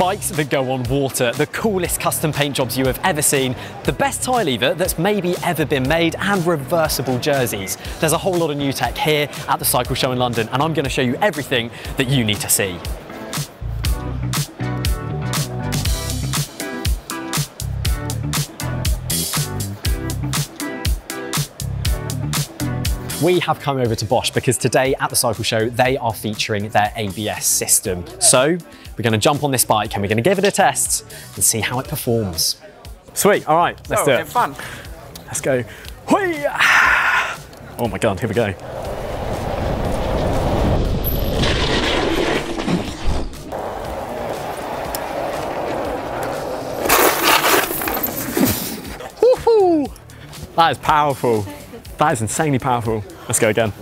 bikes that go on water, the coolest custom paint jobs you have ever seen, the best tyre lever that's maybe ever been made, and reversible jerseys. There's a whole lot of new tech here at the Cycle Show in London, and I'm going to show you everything that you need to see. we have come over to Bosch because today at the Cycle Show, they are featuring their ABS system. So we're gonna jump on this bike and we're gonna give it a test and see how it performs. Sweet, all right, let's oh, do it. fun. Let's go. Whee! Ah! Oh my God, here we go. That is powerful. That is insanely powerful. Let's go again.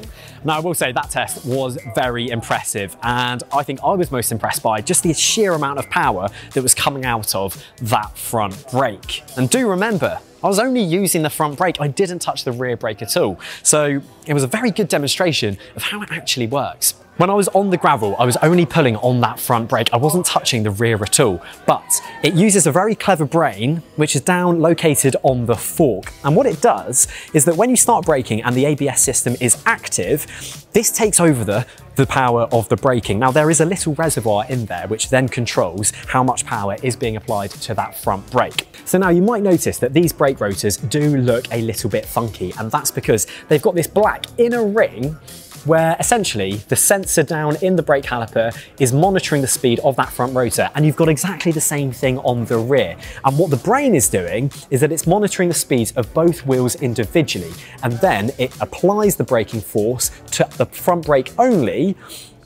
Now, I will say that test was very impressive, and I think I was most impressed by just the sheer amount of power that was coming out of that front brake. And do remember, I was only using the front brake, I didn't touch the rear brake at all. So it was a very good demonstration of how it actually works. When I was on the gravel, I was only pulling on that front brake. I wasn't touching the rear at all, but it uses a very clever brain, which is down located on the fork. And what it does is that when you start braking and the ABS system is active, this takes over the, the power of the braking. Now there is a little reservoir in there which then controls how much power is being applied to that front brake. So now you might notice that these brake rotors do look a little bit funky and that's because they've got this black inner ring where essentially the sensor down in the brake caliper is monitoring the speed of that front rotor and you've got exactly the same thing on the rear. And what the brain is doing is that it's monitoring the speeds of both wheels individually and then it applies the braking force to the front brake only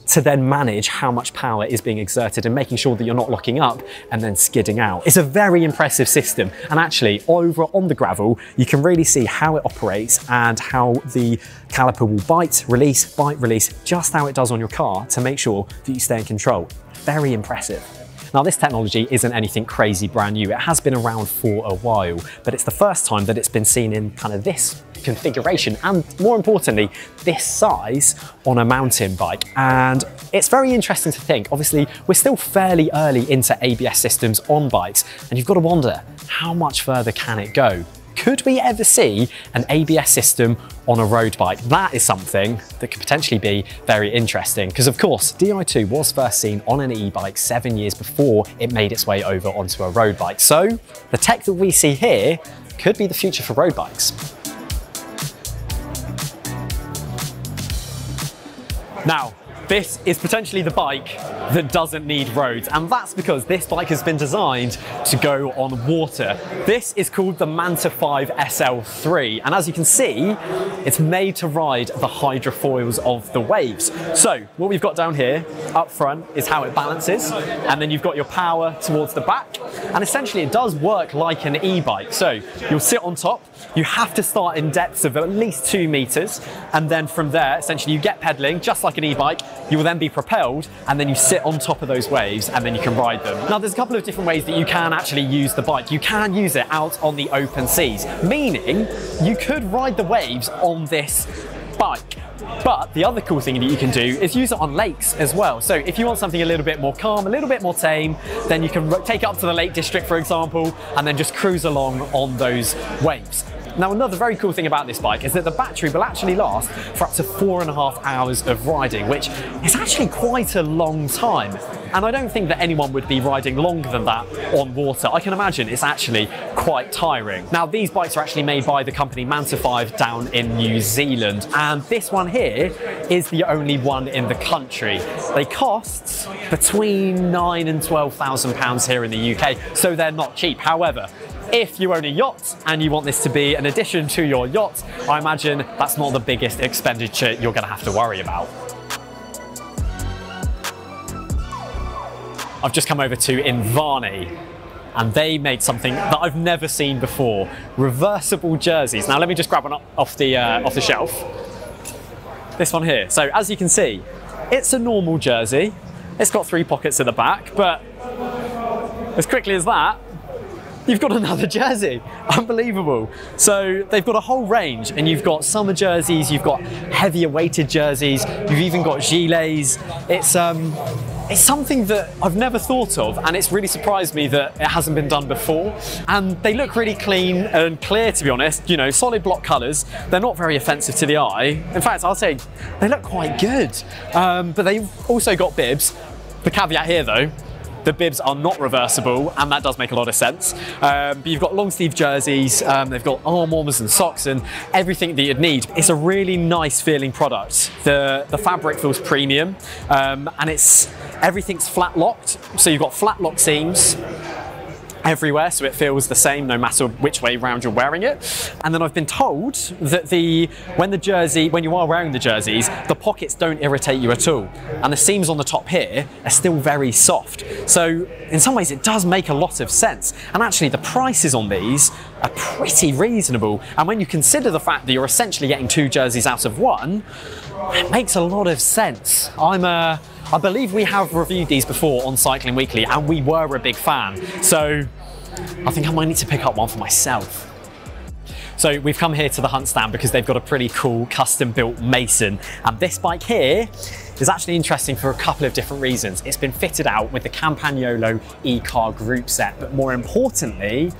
to then manage how much power is being exerted and making sure that you're not locking up and then skidding out. It's a very impressive system. And actually over on the gravel, you can really see how it operates and how the caliper will bite, release, bite, release, just how it does on your car to make sure that you stay in control. Very impressive. Now this technology isn't anything crazy brand new. It has been around for a while, but it's the first time that it's been seen in kind of this configuration and more importantly, this size on a mountain bike. And it's very interesting to think, obviously we're still fairly early into ABS systems on bikes and you've got to wonder how much further can it go? Could we ever see an ABS system on a road bike? That is something that could potentially be very interesting because of course Di2 was first seen on an e-bike seven years before it made its way over onto a road bike. So the tech that we see here could be the future for road bikes. Now, this is potentially the bike that doesn't need roads, and that's because this bike has been designed to go on water. This is called the Manta 5 SL3, and as you can see, it's made to ride the hydrofoils of the waves. So, what we've got down here up front is how it balances, and then you've got your power towards the back, and essentially it does work like an e-bike. So, you'll sit on top, you have to start in depths of at least two meters, and then from there, essentially you get pedaling just like an e-bike, you will then be propelled and then you sit on top of those waves and then you can ride them. Now there's a couple of different ways that you can actually use the bike. You can use it out on the open seas, meaning you could ride the waves on this bike. But the other cool thing that you can do is use it on lakes as well. So if you want something a little bit more calm, a little bit more tame, then you can take it up to the Lake District, for example, and then just cruise along on those waves. Now another very cool thing about this bike is that the battery will actually last for up to four and a half hours of riding, which is actually quite a long time. And I don't think that anyone would be riding longer than that on water. I can imagine it's actually quite tiring. Now these bikes are actually made by the company Manta 5 down in New Zealand. And this one here is the only one in the country. They cost between nine and 12,000 pounds here in the UK. So they're not cheap. However, if you own a yacht and you want this to be an addition to your yacht, I imagine that's not the biggest expenditure you're gonna have to worry about. I've just come over to Invani and they made something that I've never seen before, reversible jerseys. Now let me just grab one off the, uh, off the shelf. This one here. So as you can see, it's a normal jersey. It's got three pockets at the back, but as quickly as that, you've got another jersey. Unbelievable. So they've got a whole range and you've got summer jerseys, you've got heavier weighted jerseys, you've even got gilets. It's, um, it's something that I've never thought of, and it's really surprised me that it hasn't been done before. And they look really clean and clear, to be honest. You know, solid block colours. They're not very offensive to the eye. In fact, I'll say they look quite good. Um, but they've also got bibs. The caveat here, though, the bibs are not reversible, and that does make a lot of sense. Um, but you've got long sleeve jerseys, um, they've got arm warmers and socks and everything that you'd need. It's a really nice feeling product. The, the fabric feels premium, um, and it's everything's flat locked. So you've got flat lock seams, everywhere so it feels the same no matter which way round you're wearing it. And then I've been told that the when the jersey when you are wearing the jerseys the pockets don't irritate you at all. And the seams on the top here are still very soft. So in some ways it does make a lot of sense. And actually the prices on these are pretty reasonable. And when you consider the fact that you're essentially getting two jerseys out of one it makes a lot of sense. I'm a I believe we have reviewed these before on Cycling Weekly and we were a big fan. So I think I might need to pick up one for myself. So we've come here to the Hunt stand because they've got a pretty cool custom built Mason. And this bike here is actually interesting for a couple of different reasons. It's been fitted out with the Campagnolo Ekar group set, but more importantly,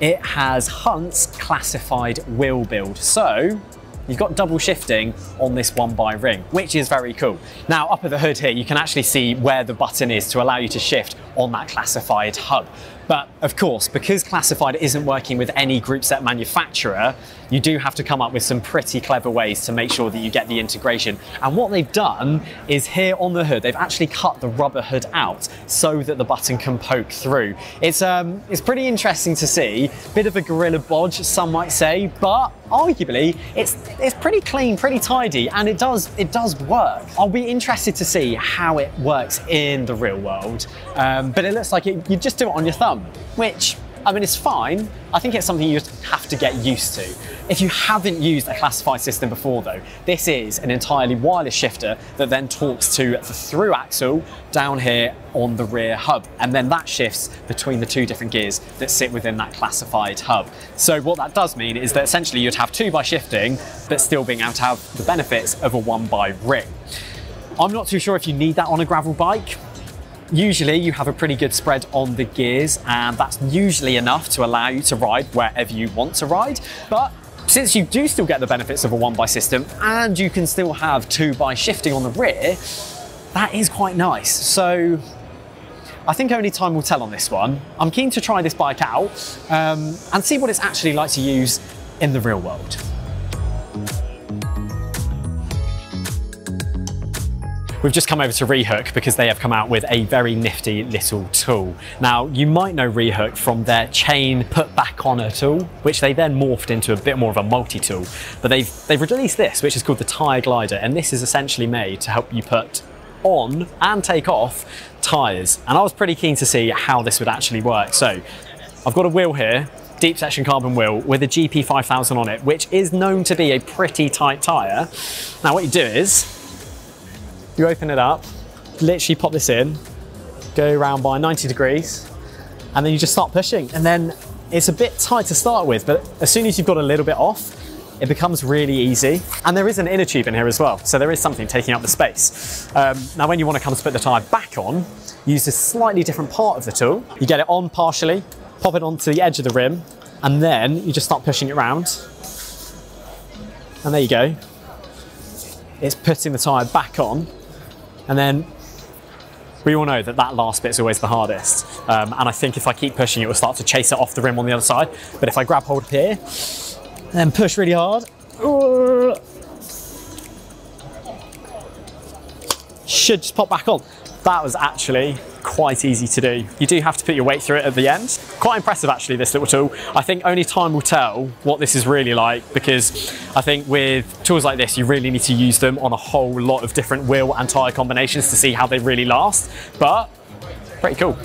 it has Hunt's classified wheel build. So you've got double shifting on this one by ring, which is very cool. Now up at the hood here, you can actually see where the button is to allow you to shift on that classified hub. But of course, because Classified isn't working with any group set manufacturer, you do have to come up with some pretty clever ways to make sure that you get the integration. And what they've done is here on the hood, they've actually cut the rubber hood out so that the button can poke through. It's, um, it's pretty interesting to see, bit of a gorilla bodge, some might say, but arguably it's, it's pretty clean, pretty tidy, and it does, it does work. I'll be interested to see how it works in the real world, um, but it looks like it, you just do it on your thumb, which I mean, it's fine. I think it's something you just have to get used to. If you haven't used a classified system before though, this is an entirely wireless shifter that then talks to the through axle down here on the rear hub. And then that shifts between the two different gears that sit within that classified hub. So what that does mean is that essentially you'd have two by shifting, but still being able to have the benefits of a one by ring. I'm not too sure if you need that on a gravel bike. Usually you have a pretty good spread on the gears and that's usually enough to allow you to ride wherever you want to ride. But since you do still get the benefits of a one by system and you can still have two by shifting on the rear, that is quite nice. So I think only time will tell on this one. I'm keen to try this bike out um, and see what it's actually like to use in the real world. We've just come over to Rehook because they have come out with a very nifty little tool. Now, you might know Rehook from their chain put back on a tool, which they then morphed into a bit more of a multi-tool. But they've, they've released this, which is called the Tyre Glider, and this is essentially made to help you put on and take off tyres. And I was pretty keen to see how this would actually work. So I've got a wheel here, deep section carbon wheel with a GP5000 on it, which is known to be a pretty tight tyre. Now what you do is, you open it up, literally pop this in, go around by 90 degrees, and then you just start pushing. And then it's a bit tight to start with, but as soon as you've got a little bit off, it becomes really easy. And there is an inner tube in here as well, so there is something taking up the space. Um, now when you want to come to put the tyre back on, use a slightly different part of the tool. You get it on partially, pop it onto the edge of the rim, and then you just start pushing it around. And there you go. It's putting the tyre back on and then we all know that that last bit is always the hardest. Um, and I think if I keep pushing, it will start to chase it off the rim on the other side. But if I grab hold here, and push really hard, should just pop back on. That was actually quite easy to do. You do have to put your weight through it at the end. Quite impressive actually, this little tool. I think only time will tell what this is really like because I think with tools like this, you really need to use them on a whole lot of different wheel and tyre combinations to see how they really last, but pretty cool.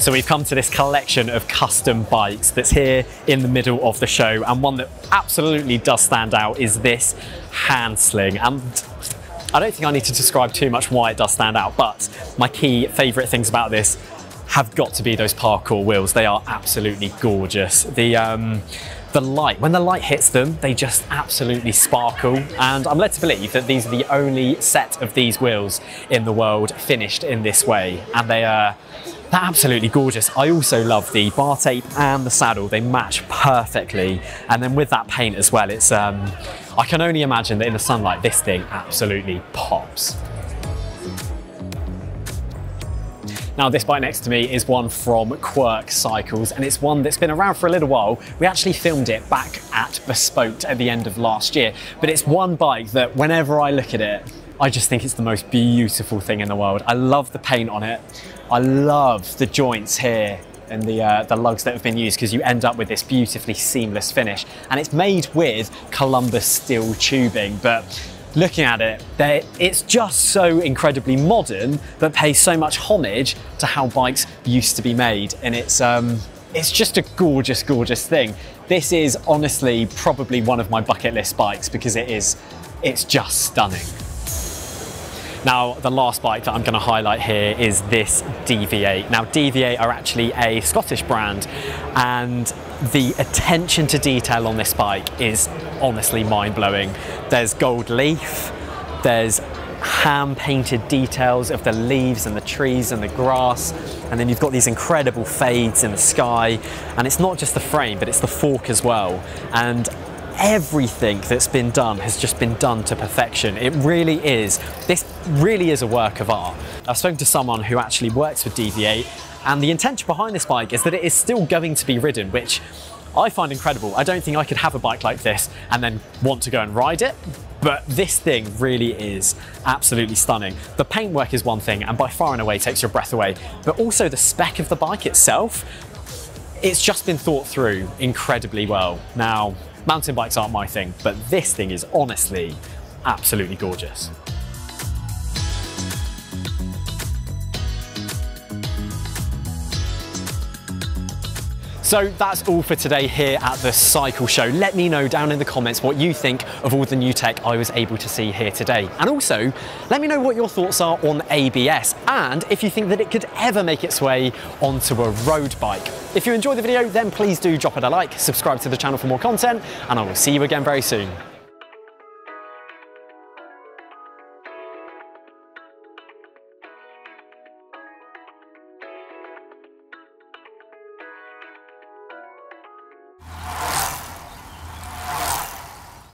So we've come to this collection of custom bikes that's here in the middle of the show and one that absolutely does stand out is this Handsling and I don't think I need to describe too much why it does stand out, but my key favourite things about this have got to be those Parcours wheels. They are absolutely gorgeous. The, um, the light, when the light hits them, they just absolutely sparkle. And I'm led to believe that these are the only set of these wheels in the world finished in this way. And they are they're absolutely gorgeous. I also love the bar tape and the saddle. They match perfectly. And then with that paint as well, it's um, I can only imagine that in the sunlight, this thing absolutely pops. Now this bike next to me is one from Quirk Cycles and it's one that's been around for a little while. We actually filmed it back at Bespoked at the end of last year, but it's one bike that whenever I look at it, I just think it's the most beautiful thing in the world. I love the paint on it. I love the joints here and the, uh, the lugs that have been used because you end up with this beautifully seamless finish. And it's made with Columbus steel tubing, but looking at it, it's just so incredibly modern that pays so much homage to how bikes used to be made. And it's, um, it's just a gorgeous, gorgeous thing. This is honestly probably one of my bucket list bikes because it is, it's just stunning. Now, the last bike that I'm going to highlight here is this Deviate. Now, Deviate are actually a Scottish brand, and the attention to detail on this bike is honestly mind-blowing. There's gold leaf, there's hand painted details of the leaves and the trees and the grass and then you've got these incredible fades in the sky and it's not just the frame but it's the fork as well and everything that's been done has just been done to perfection. It really is. This really is a work of art. I've spoken to someone who actually works with Deviate and the intention behind this bike is that it is still going to be ridden, which I find incredible. I don't think I could have a bike like this and then want to go and ride it, but this thing really is absolutely stunning. The paintwork is one thing and by far and away takes your breath away, but also the spec of the bike itself, it's just been thought through incredibly well. Now, Mountain bikes aren't my thing, but this thing is honestly absolutely gorgeous. So that's all for today here at the Cycle Show. Let me know down in the comments what you think of all the new tech I was able to see here today. And also, let me know what your thoughts are on ABS and if you think that it could ever make its way onto a road bike. If you enjoyed the video, then please do drop it a like, subscribe to the channel for more content, and I will see you again very soon.